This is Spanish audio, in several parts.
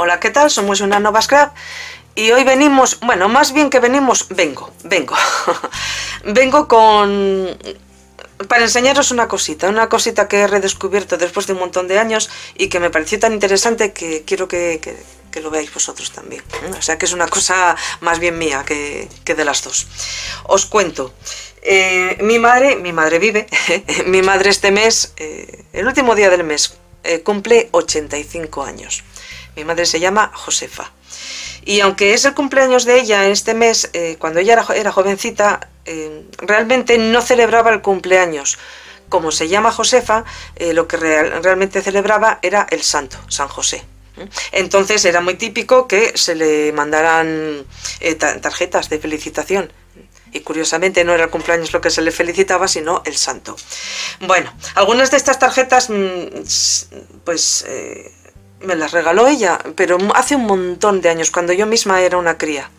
Hola, ¿qué tal? Somos una nueva Scrap y hoy venimos, bueno, más bien que venimos, vengo, vengo, vengo con... para enseñaros una cosita, una cosita que he redescubierto después de un montón de años y que me pareció tan interesante que quiero que, lo veáis vosotros también. O sea que es una cosa más bien mía que, de las dos. Os cuento. Eh, mi madre, mi madre vive, mi madre este mes, eh, el último día del mes, eh, cumple 85 años. Mi madre se llama Josefa. Y aunque es el cumpleaños de ella en este mes, eh, cuando ella era, jovencita, eh, realmente no celebraba el cumpleaños. Como se llama Josefa, eh, lo que realmente celebraba era el santo, San José. Entonces era muy típico que se le mandaran tarjetas de felicitación. Y curiosamente no era el cumpleaños lo que se le felicitaba, sino el santo. Bueno, algunas de estas tarjetas, mm, pues me las regaló ella, pero hace un montón de años, cuando yo misma era una cría.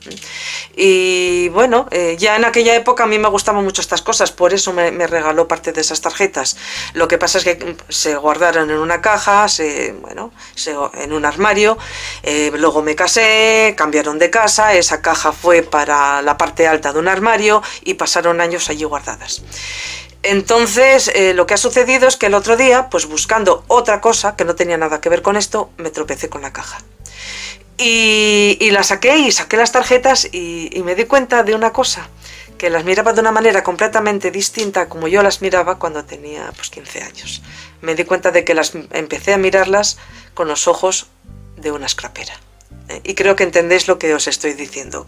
Y bueno, eh, ya en aquella época a mí me gustaban mucho estas cosas, por eso me, regaló parte de esas tarjetas. Lo que pasa es que se guardaron en una caja, se, bueno, en un armario, eh, luego me casé, cambiaron de casa, esa caja fue para la parte alta de un armario y pasaron años allí guardadas. Entonces, eh, lo que ha sucedido es que el otro día, pues buscando otra cosa que no tenía nada que ver con esto, me tropecé con la caja. Y, la saqué y saqué las tarjetas y, me di cuenta de una cosa, que las miraba de una manera completamente distinta como yo las miraba cuando tenía pues 15 años. Me di cuenta de que las empecé a mirarlas con los ojos de una scrapera y creo que entendéis lo que os estoy diciendo.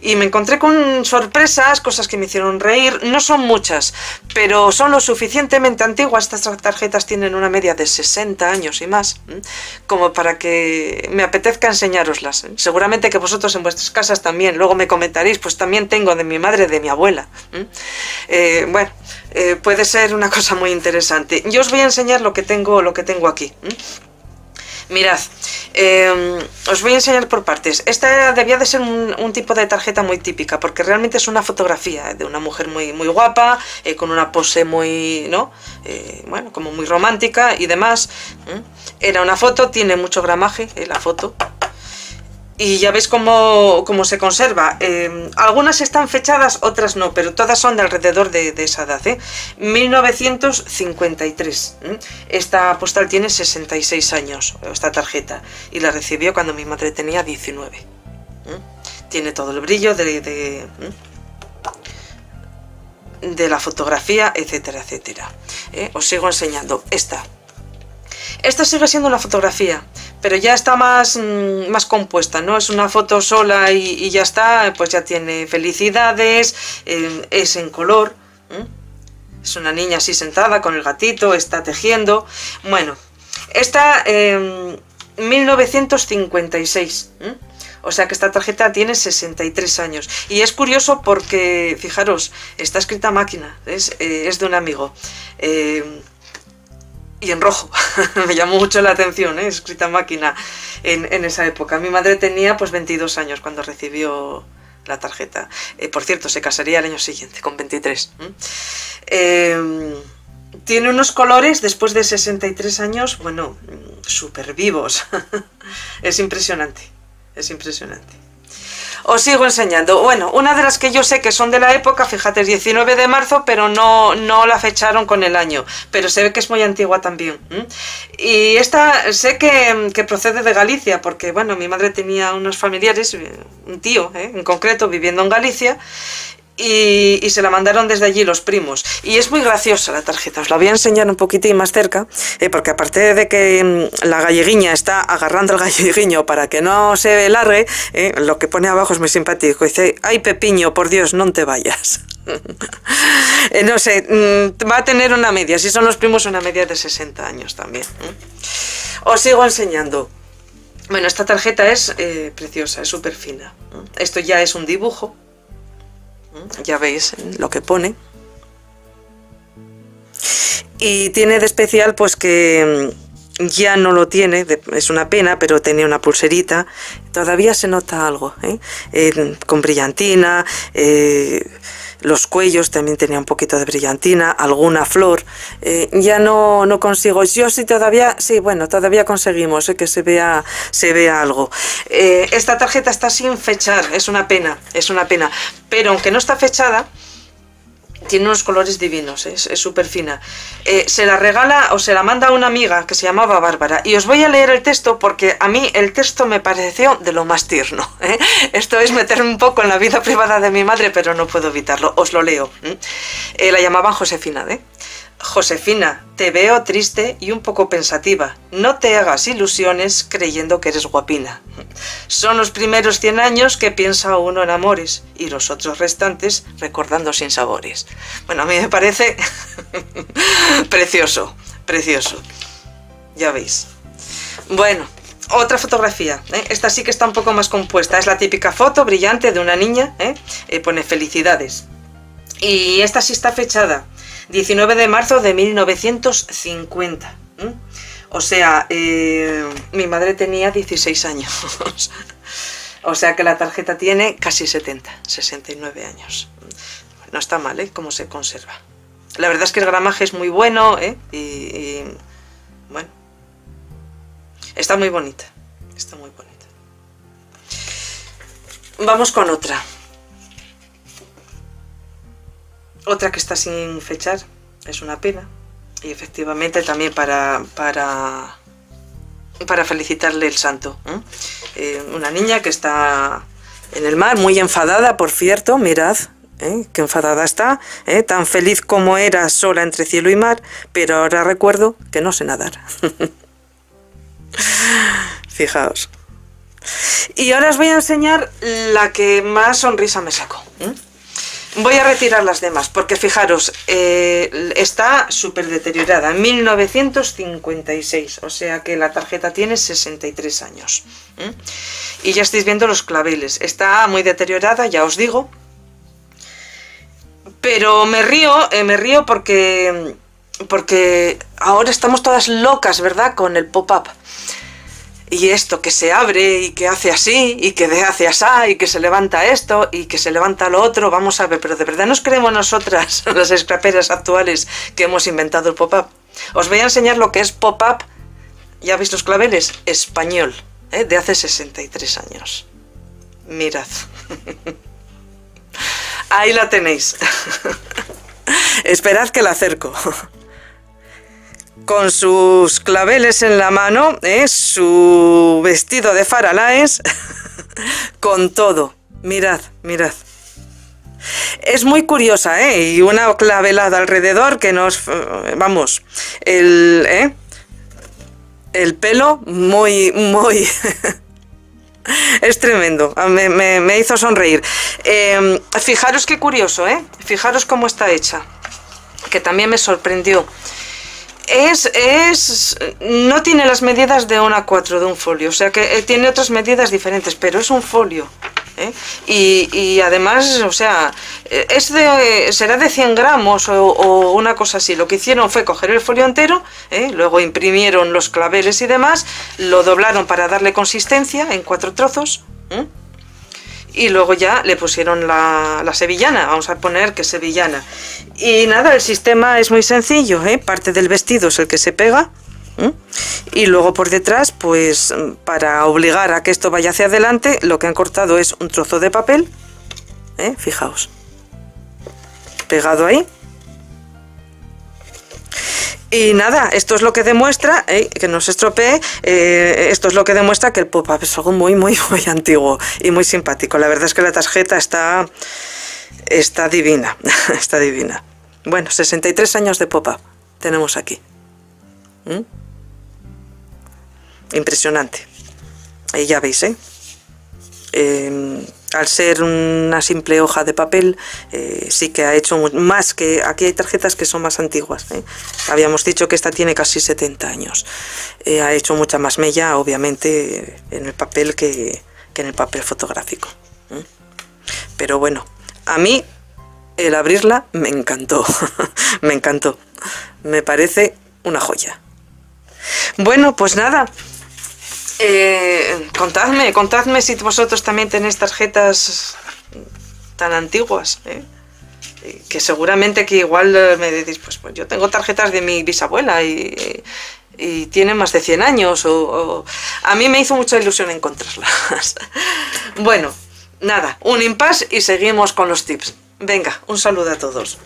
Y me encontré con sorpresas, cosas que me hicieron reír, no son muchas, pero son lo suficientemente antiguas, estas tarjetas tienen una media de 60 años y más, como para que me apetezca enseñároslas. Seguramente que vosotros en vuestras casas también, luego me comentaréis, pues también tengo de mi madre, de mi abuela. Eh, bueno, eh, puede ser una cosa muy interesante. Yo os voy a enseñar lo que tengo, lo que tengo aquí. Mirad, em, os voy a enseñar por partes. Esta debía de ser un, tipo de tarjeta muy típica, porque realmente es una fotografía de una mujer muy, muy guapa, eh, con una pose muy, ¿no? Eh, bueno, como muy romántica y demás. Era una foto, tiene mucho gramaje eh, la foto y ya veis cómo, se conserva. Em, algunas están fechadas, otras no, pero todas son de alrededor de, esa edad. 1953. ¿eh? Esta postal tiene 66 años, esta tarjeta, y la recibió cuando mi madre tenía 19. ¿eh? Tiene todo el brillo de, de, ¿eh? de la fotografía, etcétera, etcétera. Os sigo enseñando. Esta. Esta sigue siendo una fotografía pero ya está más, mm, más compuesta, ¿no? Es una foto sola y, ya está, pues ya tiene felicidades, eh, es en color, es una niña así sentada con el gatito, está tejiendo, bueno, está en 1956, o sea que esta tarjeta tiene 63 años. Y es curioso porque, fijaros, está escrita máquina, es, eh, es de un amigo. Eh, y en rojo. me llamó mucho la atención, ¿eh? escrita en máquina en, esa época. Mi madre tenía pues 22 años cuando recibió la tarjeta. Eh, por cierto, se casaría el año siguiente, con 23. Em, tiene unos colores, después de 63 años, bueno, súper vivos. es impresionante, es impresionante. Os sigo enseñando. Bueno, una de las que yo sé que son de la época, fíjate, es 19 de marzo, pero no, no la fecharon con el año. Pero se ve que es muy antigua también. Y esta sé que, procede de Galicia, porque bueno, mi madre tenía unos familiares, un tío ¿eh? en concreto, viviendo en Galicia, y, se la mandaron desde allí los primos. Y es muy graciosa la tarjeta, os la voy a enseñar un poquitín más cerca, eh, porque aparte de que mm, la galleguiña está agarrando el galleguiño para que no se largue, eh, lo que pone abajo es muy simpático. Dice, ay Pepiño, por Dios, no te vayas. Eh, no sé, mm, va a tener una media, si son los primos una media de 60 años también. Os sigo enseñando. Bueno, esta tarjeta es preciosa, es súper fina. Esto ya es un dibujo, ya veis lo que pone. Y tiene de especial pues que mm, ya no lo tiene, es una pena, pero tenía una pulserita. Todavía se nota algo, ¿eh? con brillantina, eh, los cuellos también tenía un poquito de brillantina, alguna flor. Eh, ya no, no consigo. Yo sí todavía, sí, bueno, todavía conseguimos que se vea, se vea algo. esta tarjeta está sin fechar, es una pena, es una pena. Pero aunque no está fechada, tiene unos colores divinos, es súper fina. Eh, se la regala o se la manda a una amiga que se llamaba Bárbara. Y os voy a leer el texto porque a mí el texto me pareció de lo más tierno. ¿eh? Esto es meterme un poco en la vida privada de mi madre, pero no puedo evitarlo. Os lo leo. ¿eh? la llamaban Josefina, ¿eh? Josefina, te veo triste y un poco pensativa. No te hagas ilusiones creyendo que eres guapina. Son los primeros 100 años que piensa uno en amores y los otros restantes recordando sin sabores. Bueno, a mí me parece precioso, precioso. Ya veis. Bueno, otra fotografía. ¿eh? Esta sí que está un poco más compuesta. Es la típica foto brillante de una niña. ¿eh? Eh, pone felicidades. Y esta sí está fechada. 19 de marzo de 1950. O sea, eh, mi madre tenía 16 años. o sea que la tarjeta tiene casi 70, 69 años. No está mal, ¿eh? Cómo se conserva. La verdad es que el gramaje es muy bueno, ¿eh? y bueno, está muy bonita. Está muy bonita. Vamos con otra. Otra que está sin fechar, es una pena. Y efectivamente también para, para, para felicitarle el santo. Eh, una niña que está en el mar, muy enfadada, por cierto, mirad, ¿eh? qué enfadada está, ¿eh? tan feliz como era sola entre cielo y mar, pero ahora recuerdo que no sé nadar. Fijaos. Y ahora os voy a enseñar la que más sonrisa me sacó. Voy a retirar las demás, porque fijaros, eh, está súper deteriorada, 1956, o sea que la tarjeta tiene 63 años. Y ya estáis viendo los claveles, está muy deteriorada, ya os digo. Pero me río, eh, me río porque, porque ahora estamos todas locas, ¿verdad? Con el pop-up y esto que se abre y que hace así y que hace así y que se levanta esto y que se levanta lo otro, vamos a ver, pero de verdad nos creemos nosotras, las scraperas actuales, que hemos inventado el pop-up. Os voy a enseñar lo que es pop-up, ya veis los claveles, español, ¿eh? de hace 63 años. Mirad. Ahí la tenéis. Esperad que la acerco con sus claveles en la mano, ¿eh? su vestido de faralaes, con todo. Mirad, mirad. Es muy curiosa, ¿eh? Y una clavelada alrededor que nos... Vamos, el... ¿eh? El pelo muy, muy... es tremendo, ah, me, hizo sonreír. Em, fijaros qué curioso, ¿eh? Fijaros cómo está hecha, que también me sorprendió. Es, es, no tiene las medidas de 1 a 4 de un folio, o sea que eh, tiene otras medidas diferentes, pero es un folio. ¿eh? Y, además, o sea, eh, es de, será de 100 gramos o, una cosa así. Lo que hicieron fue coger el folio entero, luego imprimieron los claveles y demás, lo doblaron para darle consistencia en cuatro trozos y luego ya le pusieron la, sevillana, vamos a poner que sevillana. Y nada, el sistema es muy sencillo, ¿eh? parte del vestido es el que se pega, y luego por detrás, pues para obligar a que esto vaya hacia adelante, lo que han cortado es un trozo de papel, ¿eh? fijaos, pegado ahí, y nada, esto es lo que demuestra, eh, que no se estropee, eh, esto es lo que demuestra que el pop-up es algo muy, muy, muy antiguo y muy simpático. La verdad es que la tarjeta está, está divina, está divina. Bueno, 63 años de pop-up tenemos aquí. ¿Mm? Impresionante. Y ya veis, ¿eh? eh al ser una simple hoja de papel, eh, sí que ha hecho más que... Aquí hay tarjetas que son más antiguas. ¿eh? Habíamos dicho que esta tiene casi 70 años. Eh, ha hecho mucha más mella, obviamente, en el papel que, que en el papel fotográfico. Pero bueno, a mí el abrirla me encantó. me encantó. Me parece una joya. Bueno, pues nada, eh, contadme, contadme si vosotros también tenéis tarjetas tan antiguas. ¿eh? que seguramente que igual eh, me decís, pues, pues yo tengo tarjetas de mi bisabuela y, y tiene más de 100 años, o, a mí me hizo mucha ilusión encontrarlas. bueno, nada, un impasse y seguimos con los tips. Venga, un saludo a todos.